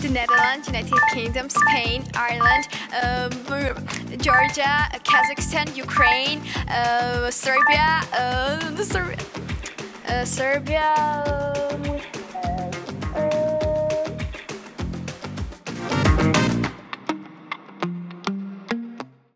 the Netherlands, United Kingdom, Spain, Ireland, um, Georgia, Kazakhstan, Ukraine, uh, Serbia, uh, Ser uh, Serbia.